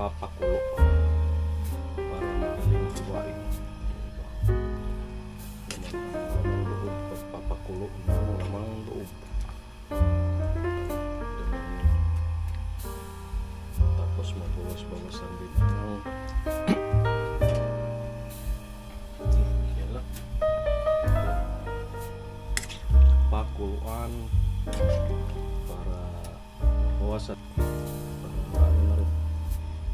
papa uluk barang paling tua ini papa uluk memang memang sa ano na rin.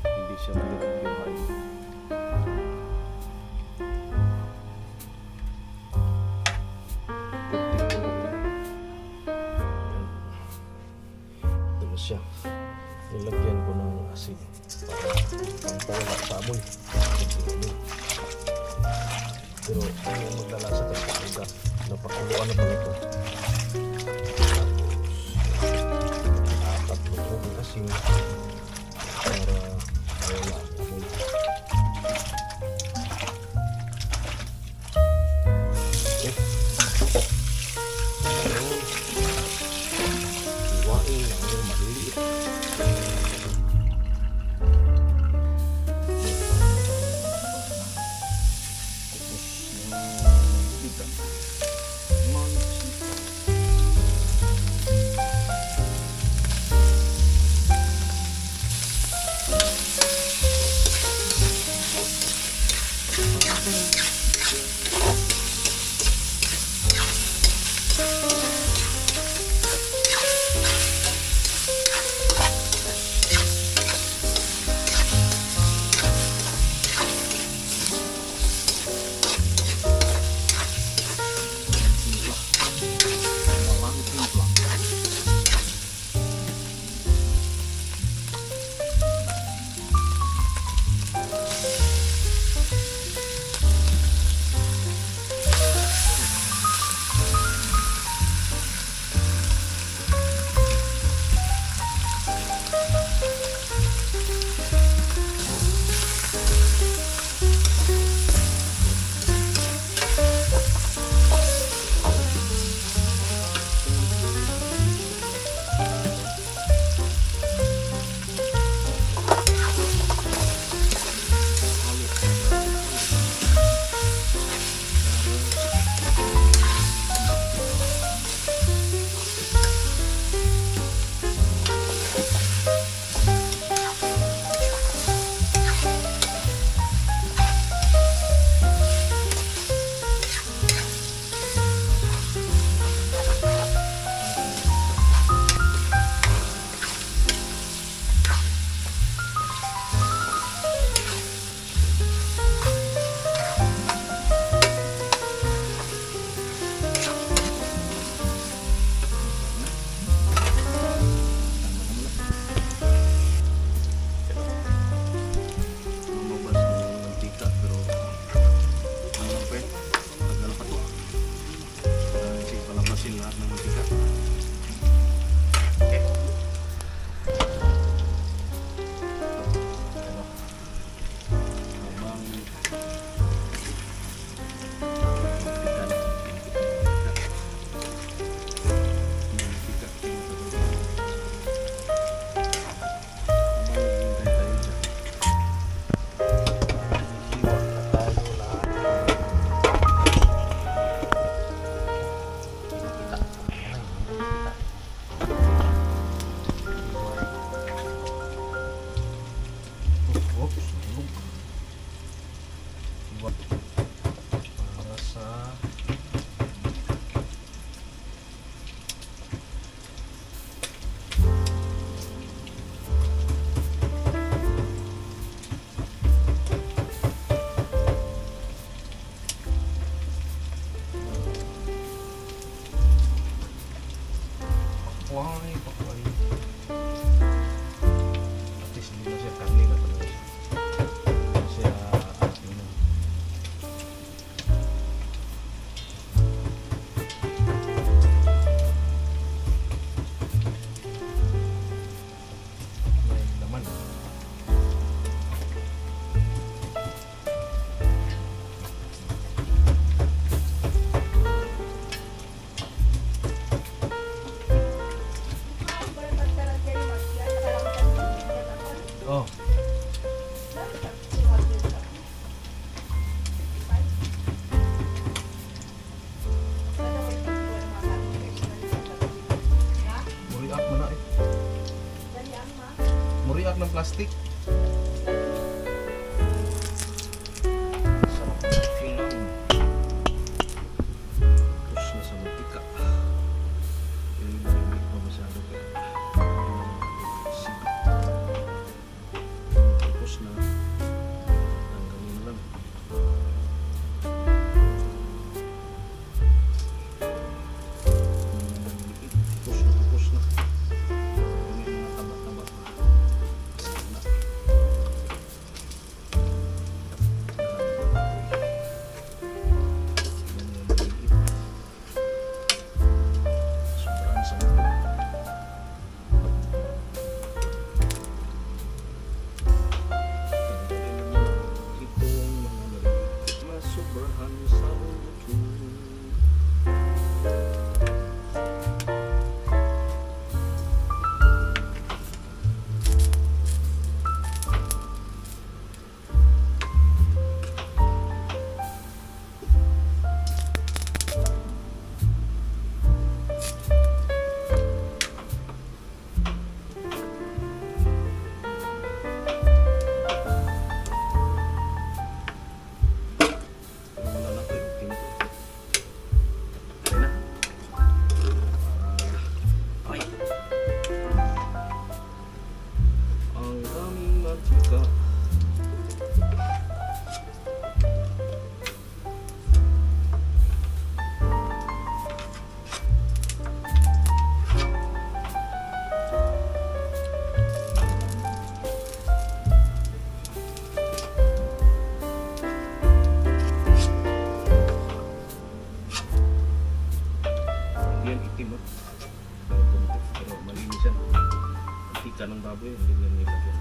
Hindi siya nagagawin siya. Nilagyan ko ng asin. Para pantawala ano sa amoy pero hindi maglalasa kasi napakuluan na pala ito? sing para mawala ang ulo. Okay. Ngayon, iwain lang yung maliliit. Muriak ng plastic. puti ba? Pero malinis yan. Antika ng baboy. Hindi na nilagyan.